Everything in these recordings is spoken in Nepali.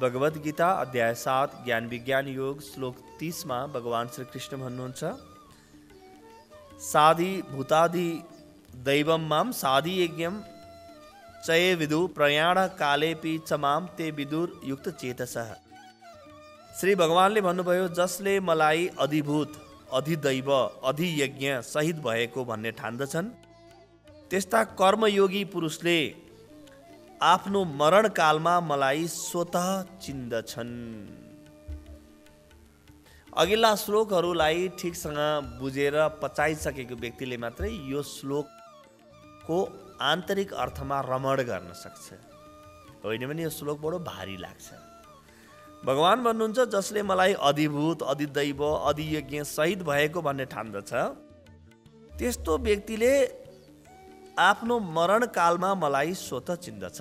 भगवद् गीता अध्याय सात ज्ञान विज्ञान योग श्लोक तिसमा भगवान् श्री कृष्ण भन्नुहुन्छ साधि भूतादि दैवम माम साधि यज्ञम चय विदु प्रयाण कालेपि च माम ते विदुर युक्त चेतस श्री भगवान्ले भन्नुभयो जसले मलाई अधिभूत अधिदैव अधियज्ञ सहित भएको भन्ने ठान्दछन् त्यस्ता कर्मयोगी पुरुषले आफ्नो मरणकालमा मलाई स्वत चिन्दछन्। अघिल्ला श्लोकहरूलाई ठिकसँग बुझेर पचाइसकेको व्यक्तिले मात्रै यो श्लोकको आन्तरिक अर्थमा रमण गर्न सक्छ। होइन भने यो श्लोक बडो भारी लाग्छ। भगवान् भन्नुहुन्छ जसले मलाई अधिभूत अधिदैव अधियज्ञ सहित भएको भन्ने ठान्दछ त्यस्तो व्यक्तिले आफ्नो मरणकालमा मलाई स्वत चिन्दछ।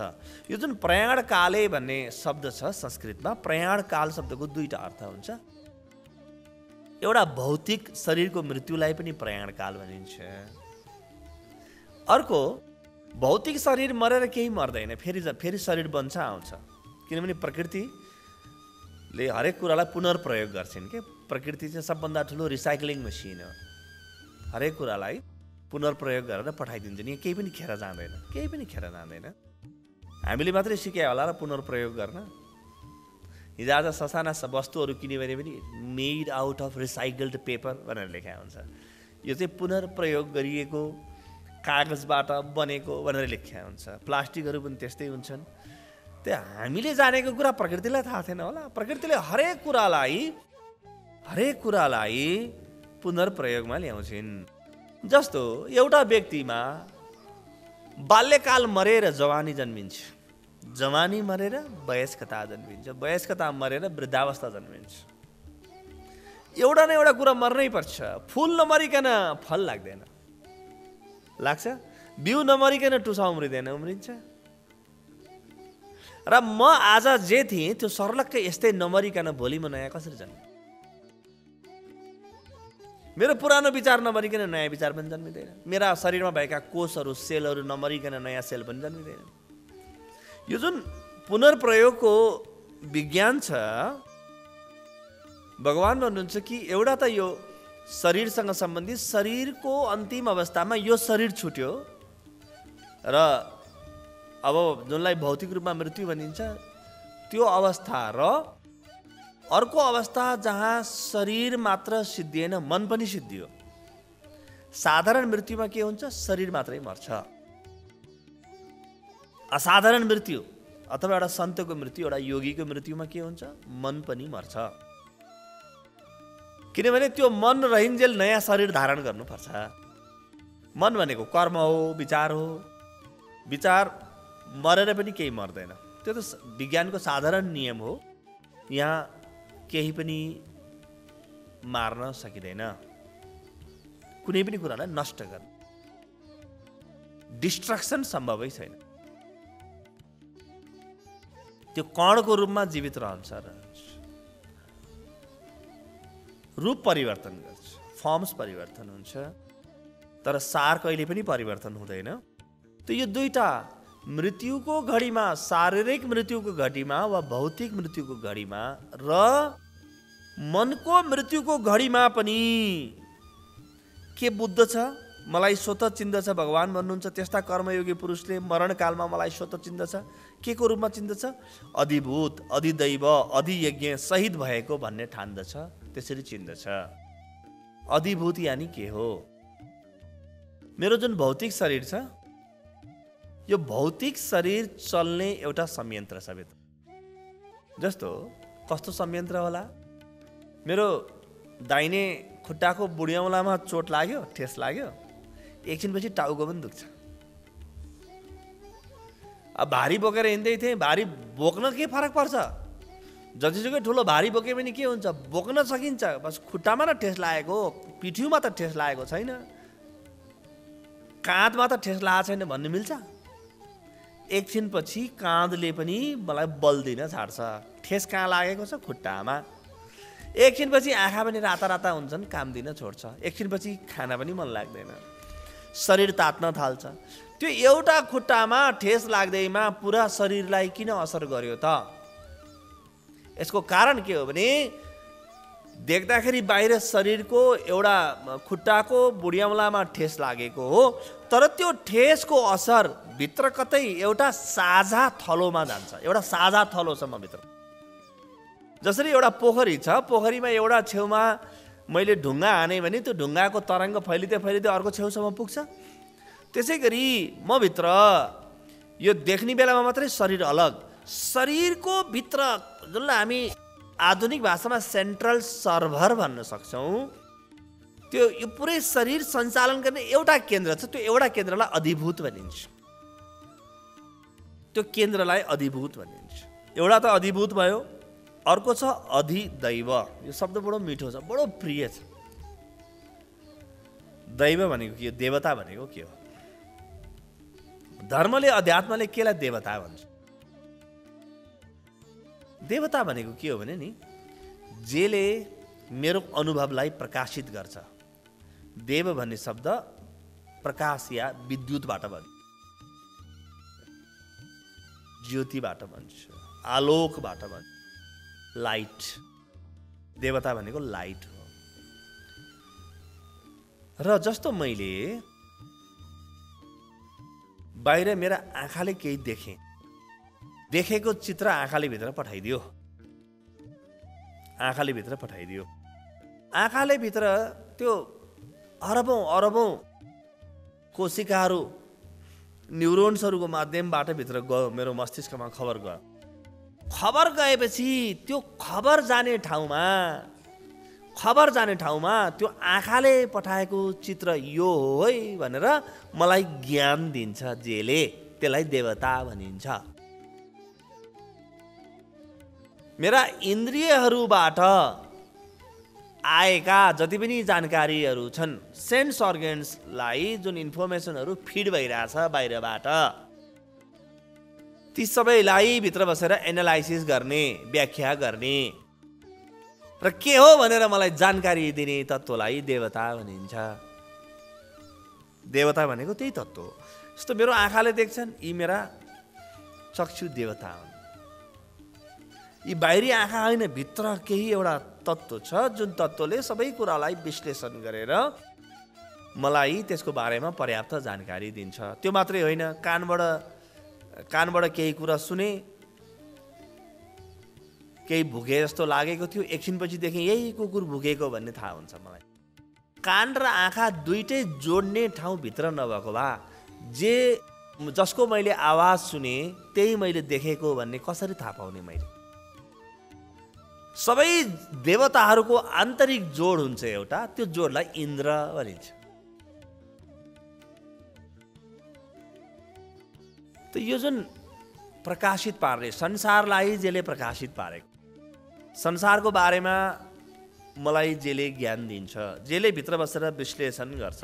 यो जुन प्रयाण काले भन्ने शब्द छ संस्कृतमा प्रयाण काल शब्दको दुईवटा अर्थ हुन्छ। एउटा भौतिक शरीरको मृत्युलाई पनि प्रयाण काल भनिन्छ। अर्को भौतिक शरीर मरेर केही मर्दैन फेरि फेरि शरीर बन्छ आउँछ। किनभने प्रकृतिले हरेक कुरालाई पुनर्प्रयोग गर्छन् के? प्रकृति चाहिँ सबभन्दा ठुलो रिसाइक्लिङ मेसिन हो। हरेक कुरालाई पुनर्प्रयोग गरेर पठाइदिन्छ नि। केही पनि खेर जाँदैन। केही पनि खेर जाँदैन। हामीले मात्रै सिकायो होला र पुनर्प्रयोग गर्न। हिजो आज ससाना वस्तुहरू किन्यो भने पनि made out of recycled paper भनेर लेखा हुन्छ। यो चाहिँ पुनर्प्रयोग गरिएको कागजबाट बनेको भनेर लेख्या हुन्छ। प्लास्टिकहरू पनि त्यस्तै हुन्छन्। त्यो हामीले जानेको कुरा प्रकृतिलाई थाहा थिएन होला। प्रकृतिले हरेक कुरालाई हरेक कुरालाई पुनर्प्रयोगमा ल्याउँछिन्। जस्तो एउटा व्यक्तिमा बाल्यकाल मरेर जवानी जन्मिन्छ जवानी मरेर वयस्कता जन्मिन्छ वयस्कता मरेर वृद्धावस्था जन्मिन्छ। एउटा न एउटा कुरा मर्नै पर्छ। फुल नमरिकन फल लाग्दैन। लाग्छ? बिउ नमरिकन टुसा उम्रिँदैन उम्रिन्छ? र म आज जे थिएँ त्यो सर्लक्कै यस्तै नमरिकन भोलि म नयाँ कसरी जन्म? मेरो पुरानो विचार नमरिकन नयाँ विचार पनि जन्मिँदैन। मेरा शरीरमा भएका कोषहरू सेलहरू नमरिकन नयाँ सेल पनि जन्मिँदैन। यो जुन पुनर्प्रयोगको विज्ञान छ भगवान् भन्नुहुन्छ कि एउटा त यो शरीरसँग सम्बन्धित शरीरको अन्तिम अवस्थामा यो शरीर छुट्यो र अब जुनलाई भौतिक रूपमा मृत्यु भनिन्छ त्यो अवस्था र अर्को अवस्था जहाँ शरीर मात्र सिद्धिएन मन पनि सिद्धियो। साधारण मृत्युमा के हुन्छ? शरीर मात्रै मर्छ। असाधारण मृत्यु अथवा एउटा सन्तको मृत्यु एउटा योगीको मृत्युमा के हुन्छ? मन पनि मर्छ। किनभने त्यो मन रहिन्जेल नयाँ शरीर धारण गर्नुपर्छ। मन भनेको कर्म हो विचार हो। विचार मरेर पनि केही मर्दैन। त्यो त विज्ञानको साधारण नियम हो। यहाँ केही पनि मार्न सकिँदैन। कुनै पनि कुरालाई नष्ट गर्न। डिस्ट्रक्सन सम्भवै छैन। त्यो कणको रूपमा जीवित रहन्छ र रूप परिवर्तन गर्छ फर्म्स परिवर्तन हुन्छ। तर सार कहिले पनि परिवर्तन हुँदैन। त यो दुईटा मृत्युको घडीमा शारीरिक मृत्युको घडीमा वा भौतिक मृत्युको घडीमा र मनको मृत्युको घडीमा पनि के बुद्ध छ? मलाई स्वत चिन्दछ भगवान् भन्नुहुन्छ। त्यस्ता कर्मयोगी पुरुषले मरणकालमा मलाई स्वत चिन्दछ के को रूपमा चिन्दछ अधिभूत अधिदैव अधियज्ञ सहित भएको भन्ने ठान्दछ त्यसरी चिन्दछ अधिभूत यानि के हो? मेरो जुन भौतिक शरीर छ यो भौतिक शरीर चल्ने एउटा संयन्त्र भित्र। जस्तो कस्तो संयन्त्र होला? मेरो दाहिने खुट्टाको बुढियौलामा चोट लाग्यो ठेस लाग्यो। एकछिनपछि टाउको पनि दुख्छ। अब भारी बोकेर हिँड्दै थिएँ भारी बोक्न के फरक पर्छ? जतिसुकै ठुलो भारी बोके पनि के हुन्छ? बोक्न सकिन्छ बस खुट्टामा त ठेस लागेको पिठ्युमा त ठेस लागेको छैन। काँधमा त ठेस लागेको छैन भन्नु मिल्छ? एकछिनपछि काँधले पनि मलाई बल दिन छाड्छ। ठेस कहाँ लागेको छ? खुट्टामा। एकछिनपछि आँखा पनि राता राता हुन्छन् काम दिन छोड्छ। एकछिनपछि खाना पनि मन लाग्दैन। शरीर तात्न थाल्छ। त्यो एउटा खुट्टामा ठेस लाग्दैमा पुरा शरीरलाई किन असर गर्यो त? यसको कारण के हो भने देख्दाखेरि बाहिर शरीरको एउटा खुट्टाको बुढियाउलामा ठेस लागेको हो तर त्यो ठेसको असर भित्र कतै एउटा साझा थलोमा जान्छ। एउटा साझा थलोसम्म भित्र। जसरी एउटा पोखरी छ पोखरीमा एउटा छेउमा मैले ढुङ्गा हाने भने त्यो ढुङ्गाको तरङ्ग फैलिँदै फैलिँदै अर्को छेउसम्म पुग्छ। त्यसै गरी म भित्र यो देख्ने बेलामा मात्रै शरीर अलग। शरीरको भित्र जसलाई हामी आधुनिक भाषामा सेन्ट्रल सर्भर भन्न सक्छौँ। त्यो यो पुरै शरीर सञ्चालन गर्ने एउटा केन्द्र छ त्यो एउटा केन्द्रलाई अधिभूत भनिन्छ। त्यो केन्द्रलाई अधिभूत भनिन्छ। एउटा त अधिभूत भयो अर्को छ अधिदैव। यो शब्द बडो मिठो छ बडो प्रिय छ। दैव भनेको के देवता भनेको के हो? धर्मले अध्यात्मले केलाई देवता भन्छ? देवता भनेको के हो भने नि जेले मेरो अनुभवलाई प्रकाशित गर्छ। देव भन्ने शब्द प्रकाश या विद्युतबाट भन्छ ज्योतिबाट भन्छ आलोकबाट भन्छ लाइट देवता भनेको लाइट हो। र जस्तो मैले बाहिर मेरा आँखाले केही देखेँ देखेको चित्र आँखाले भित्र पठाइदियो। आँखाले भित्र पठाइदियो। आँखाले भित्र त्यो अरबौँ अरबौँ कोशिकाहरू न्युरोन्सहरूको माध्यमबाट भित्र गयो मेरो मस्तिष्कमा खबर गयो। खबर गएपछि त्यो खबर जाने ठाउँमा खबर जाने ठाउँमा त्यो आँखाले पठाएको चित्र यो हो है भनेर मलाई ज्ञान दिन्छ जेले त्यसलाई देवता भनिन्छ। मेरा इन्द्रियहरूबाट आएका जति पनि जानकारीहरू छन् सेन्स अर्गेन्सलाई जुन इन्फर्मेसनहरू फिड भइरहेछ बाहिरबाट ती सबैलाई भित्र बसेर एनालाइसिस गर्ने व्याख्या गर्ने। र के हो भनेर मलाई जानकारी दिने तत्त्वलाई देवता भनिन्छ। देवता भनेको त्यही तत्त्व हो। जस्तो मेरो आँखाले देख्छन् यी मेरा चक्षु देवता हुन्। यी बाहिरी आँखा होइन भित्र केही एउटा तत्त्व छ जुन तत्त्वले सबै कुरालाई विश्लेषण गरेर मलाई त्यसको बारेमा पर्याप्त जानकारी दिन्छ। त्यो मात्रै होइन कानबाट कानबाट केही कुरा सुने केही भुके जस्तो लागेको थियो एकछिनपछि देखेँ यही कुकुर भुकेको भन्ने थाहा हुन्छ मलाई। कान र आँखा दुइटै जोड्ने ठाउँभित्र नभएको भए जे जसको मैले आवाज सुने त्यही मैले देखेको भन्ने कसरी थाहा पाउने मैले? सबै देवताहरूको आन्तरिक जोड हुन्छ एउटा त्यो जोडलाई इन्द्र भनिन्छ। त यो जुन प्रकाशित पार्ने संसारलाई जसले प्रकाशित पारेको संसारको बारेमा मलाई जेले ज्ञान दिन्छ जेले भित्र बसेर विश्लेषण गर्छ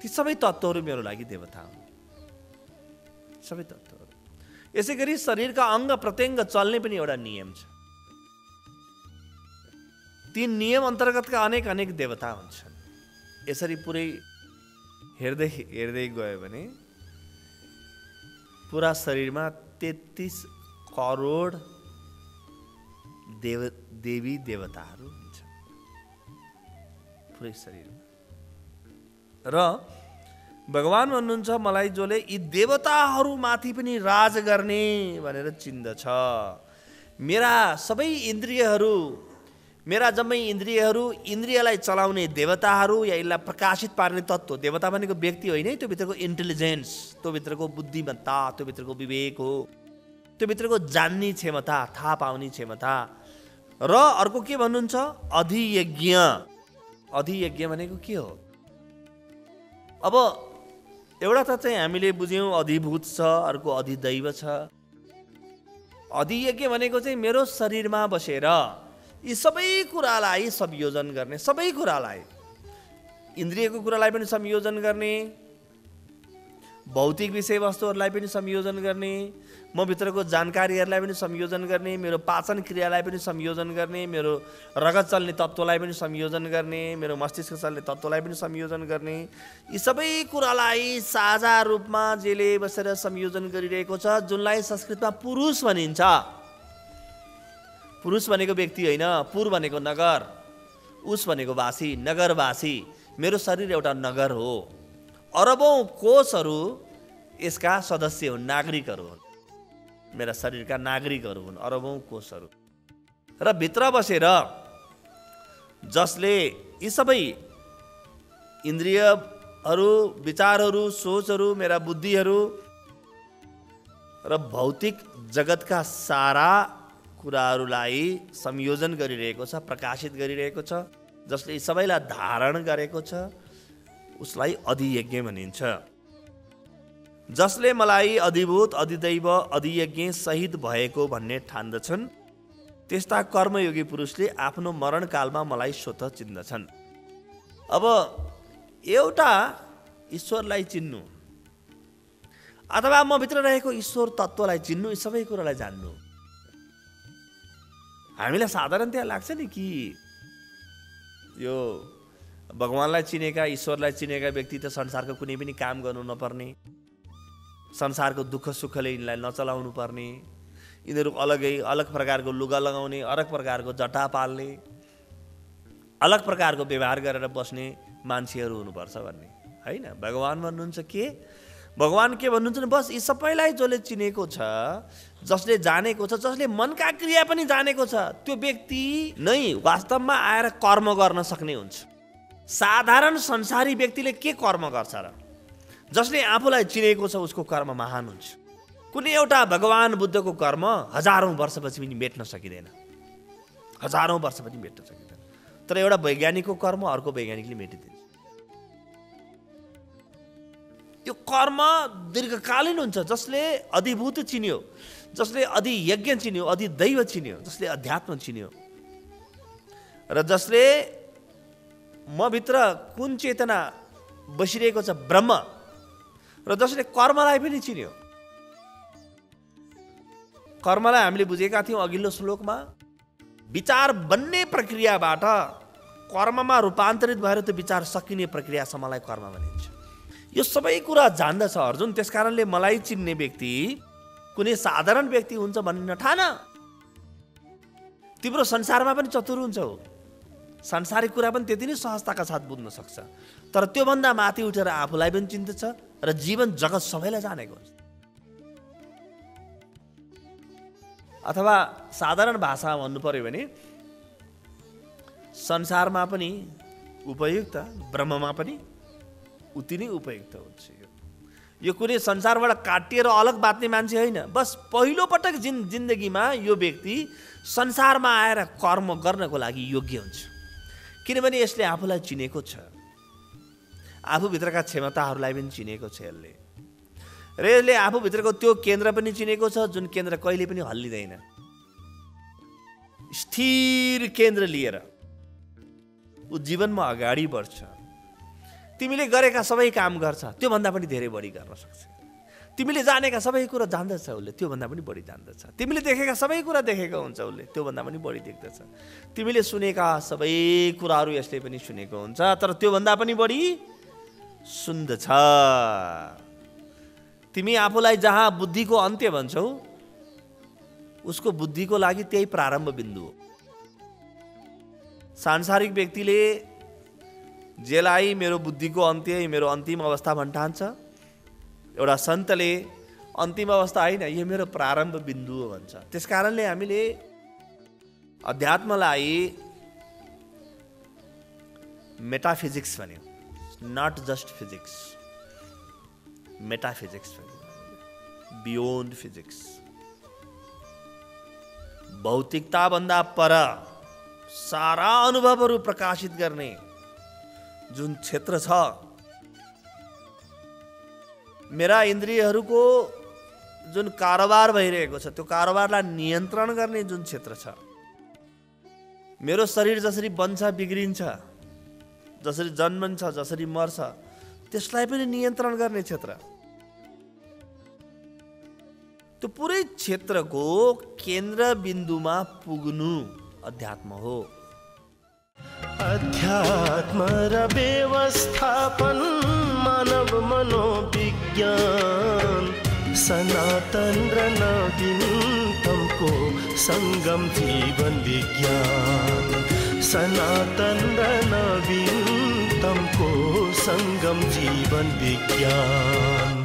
ती सबै तत्त्वहरू मेरो लागि देवता हुन्। सबै तत्त्वहरू यसै गरी शरीरका अङ्ग प्रत्यङ्ग चल्ने पनि एउटा नियम छ ती नियम अन्तर्गतका अनेक अनेक देवता हुन्छन् यसरी पुरै हेर्दै हेर्दै गयो भने पुरा शरीरमा तेत्तिस करोड देव देवी देवताहरू हुन्छ पुरै शरीरमा र भगवान् भन्नुहुन्छ मलाई जसले यी देवताहरूमाथि पनि राज गर्ने भनेर चिन्दछ। मेरा सबै इन्द्रियहरू मेरा जम्मै इन्द्रियहरू इन्द्रियलाई चलाउने देवताहरू या यसलाई प्रकाशित पार्ने तत्त्व देवता भनेको व्यक्ति होइन है त्यो भित्रको इन्टेलिजेन्स त्यो भित्रको बुद्धिमत्ता त्यो भित्रको विवेक हो। त्यो भित्रको जान्ने क्षमता थाहा पाउने क्षमता। र अर्को के भन्नुहुन्छ? अधियज्ञ। अधियज्ञ भनेको के हो? अब एउटा त चाहिँ हामीले बुझ्यौँ अधिभूत छ अर्को अधिदैव छ। अधियज्ञ भनेको चाहिँ मेरो शरीरमा बसेर यी सबै कुरालाई संयोजन गर्ने सबै कुरालाई। इन्द्रियको कुरालाई पनि संयोजन गर्ने भौतिक विषयवस्तुहरूलाई पनि संयोजन गर्ने म भित्रको जानकारीहरूलाई पनि संयोजन गर्ने मेरो पाचन क्रियालाई पनि संयोजन गर्ने मेरो रगत चल्ने तत्त्वलाई पनि संयोजन गर्ने मेरो मस्तिष्क चल्ने तत्त्वलाई पनि संयोजन गर्ने यी सबै कुरालाई साझा रूपमा जेले बसेर संयोजन गरिरहेको छ जुनलाई संस्कृतमा पुरुष भनिन्छ। पुरुष भनेको व्यक्ति होइन पुर भनेको नगर उस भनेको वासी नगरवासी मेरो शरीर एउटा नगर हो। अरबौँ कोषहरू यसका सदस्य हुन् नागरिकहरू हुन्। मेरा शरीरका नागरिकहरू हुन् अरबौँ कोषहरू। र भित्र बसेर जसले यी सबै इन्द्रियहरू विचारहरू सोचहरू मेरा बुद्धिहरू र भौतिक जगतका सारा कुराहरूलाई संयोजन गरिरहेको छ प्रकाशित गरिरहेको छ जसले यी सबैलाई धारण गरेको छ। उसलाई अधियज्ञ भनिन्छ। जसले मलाई अधिभूत अधिदैव अधियज्ञ सहित भएको भन्ने ठान्दछन् त्यस्ता कर्मयोगी पुरुषले आफ्नो मरणकालमा मलाई स्वत चिन्दछन्। अब एउटा ईश्वरलाई चिन्नु अथवा म भित्र रहेको ईश्वर तत्त्वलाई चिन्नु यी सबै कुरालाई जान्नु। हामीलाई साधारणतया लाग्छ नि कि यो भगवान्लाई चिनेका ईश्वरलाई चिनेका व्यक्ति त संसारको कुनै पनि काम गर्नु नपर्ने संसारको दुःख सुखले यिनलाई नचलाउनु पर्ने यिनीहरू अलगै अलग प्रकारको लुगा लगाउने अलग प्रकारको जटा पाल्ने अलग प्रकारको व्यवहार गरेर बस्ने मान्छेहरू हुनुपर्छ भन्ने। होइन? भगवान् भन्नुहुन्छ के? भगवान् के भन्नुहुन्छ भने बस यी सबैलाई जसले चिनेको छ जसले जानेको छ जसले मनका क्रिया पनि जानेको छ त्यो व्यक्ति नै वास्तवमा आएर कर्म गर्न सक्ने हुन्छ। साधारण संसारी व्यक्तिले के कर्म गर्छ र? जसले आफूलाई चिनेको छ उसको कर्म महान हुन्छ। कुनै एउटा भगवान् बुद्धको कर्म हजारौँ वर्षपछि पनि मेट्न सकिँदैन। हजारौँ वर्षपछि मेट्न सकिँदैन। तर एउटा वैज्ञानिकको कर्म अर्को वैज्ञानिकले मेटिदिन्छ। यो कर्म दीर्घकालीन हुन्छ जसले अधिभूत चिन्यो जसले अधि यज्ञ चिन्यो अधि दैव चिन्यो जसले अध्यात्म चिन्यो र जसले म भित्र कुन चेतना बसिरहेको छ ब्रह्म? र जसले कर्मलाई पनि चिन्यो। कर्मलाई हामीले बुझेका थियौँ अघिल्लो श्लोकमा विचार बन्ने प्रक्रियाबाट कर्ममा रूपान्तरित भएर त्यो विचार सकिने प्रक्रियासम्मलाई कर्म भनिन्छ। यो सबै कुरा जान्दछ अर्जुन। त्यस कारणले मलाई चिन्ने व्यक्ति कुनै साधारण व्यक्ति हुन्छ भन्ने नठान तिम्रो संसारमा पनि चतुर हुन्छ हो। सांसारिक कुरा पनि त्यति नै सहजताका साथ बुझ्न सक्छ। तर त्योभन्दा माथि उठेर आफूलाई पनि चिन्तछ र जीवन जगत सबैलाई जानेको हुन्छ। अथवा साधारण भाषा भन्नु पर्यो भने संसारमा पनि उपयुक्त ब्रह्ममा पनि उति नै उपयुक्त हुन्छ यो। यो कुनै संसारबाट काटिएर अलग बाँच्ने मान्छे होइन। बस पहिलोपटक जिन जिन्दगीमा यो व्यक्ति संसारमा आएर कर्म गर्नको लागि योग्य हुन्छ। किनभने यसले आफूलाई चिनेको छ। आफूभित्रका क्षमताहरूलाई पनि चिनेको छ यसले। र यसले आफूभित्रको त्यो केन्द्र पनि चिनेको छ जुन केन्द्र कहिले पनि हल्लिँदैन। स्थिर केन्द्र लिएर ऊ जीवनमा अगाडि बढ्छ। तिमीले गरेका सबै काम गर्छ त्योभन्दा पनि धेरै बढी गर्न सक्छ। तिमीले जानेका सबै कुरा जान्दछ उसले त्योभन्दा पनि बढी जान्दछ। तिमीले देखेका सबै कुरा देखेको हुन्छ उसले त्योभन्दा पनि बढी देख्दछ। तिमीले सुनेका सबै कुराहरू यसले पनि सुनेको हुन्छ तर त्योभन्दा पनि बढी सुन्दछ। तिमी आफूलाई जहाँ बुद्धिको अन्त्य भन्छौ उसको बुद्धिको लागि त्यही प्रारम्भ बिन्दु हो। सांसारिक व्यक्तिले जेलाई मेरो बुद्धिको अन्त्य मेरो अन्तिम अवस्था भन् ठान्छ एउटा सन्तले अन्तिम अवस्था होइन यो मेरो प्रारम्भ बिन्दु हो भन्छ। त्यस कारणले हामीले अध्यात्मलाई मेटाफिजिक्स भन्यो। नट जस्ट फिजिक्स मेटाफिजिक्स भन्यो। बियोन्ड फिजिक्स भौतिकताभन्दा पर सारा अनुभवहरू प्रकाशित गर्ने जुन क्षेत्र छ मेरा इन्द्रियहरूको जुन कारोबार भइरहेको छ त्यो कारोबारलाई नियन्त्रण गर्ने जुन क्षेत्र छ मेरो शरीर जसरी बन्छ बिग्रिन्छ जसरी जन्मन्छ जसरी मर्छ त्यसलाई पनि नियन्त्रण गर्ने क्षेत्र। त्यो पुरै क्षेत्रको केन्द्रबिन्दुमा पुग्नु अध्यात्म हो। अध्यात्म व्यवस्थापन मानव मनोविज्ञान, सनातन र नवीनतमको सङ्गम जीवन विज्ञान, सनातन र नवीनतमको सङ्गम जीवन विज्ञान।